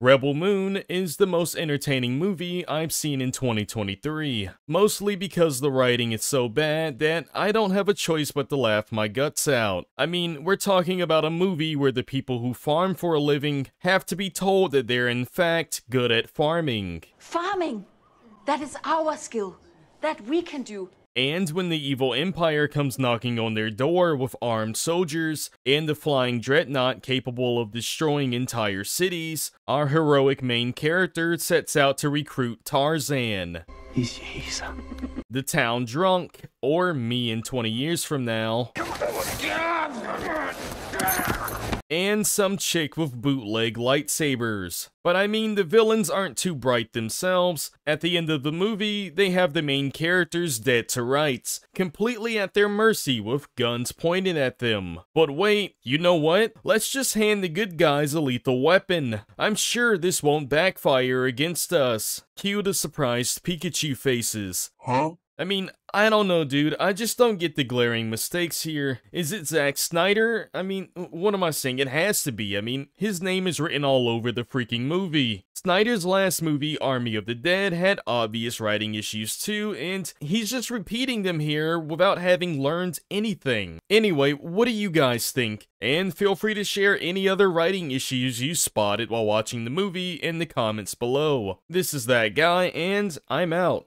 Rebel Moon is the most entertaining movie I've seen in 2023, mostly because the writing is so bad that I don't have a choice but to laugh my guts out. I mean, we're talking about a movie where the people who farm for a living have to be told that they're in fact good at farming. Farming! That is our skill. That we can do. And when the evil empire comes knocking on their door with armed soldiers and a flying dreadnought capable of destroying entire cities, our heroic main character sets out to recruit Tarzan. the town drunk, or me in 20 years from now and some chick with bootleg lightsabers. But I mean, the villains aren't too bright themselves. At the end of the movie, they have the main characters dead to rights, completely at their mercy with guns pointed at them. But wait, you know what? Let's just hand the good guys a lethal weapon. I'm sure this won't backfire against us. Cue the surprised Pikachu faces. Huh? I mean, I don't know, dude. I just don't get the glaring mistakes here. Is it Zack Snyder? I mean, what am I saying? It has to be. I mean, his name is written all over the freaking movie. Snyder's last movie, Army of the Dead, had obvious writing issues too, and he's just repeating them here without having learned anything. Anyway, what do you guys think? And feel free to share any other writing issues you spotted while watching the movie in the comments below. This is that guy, and I'm out.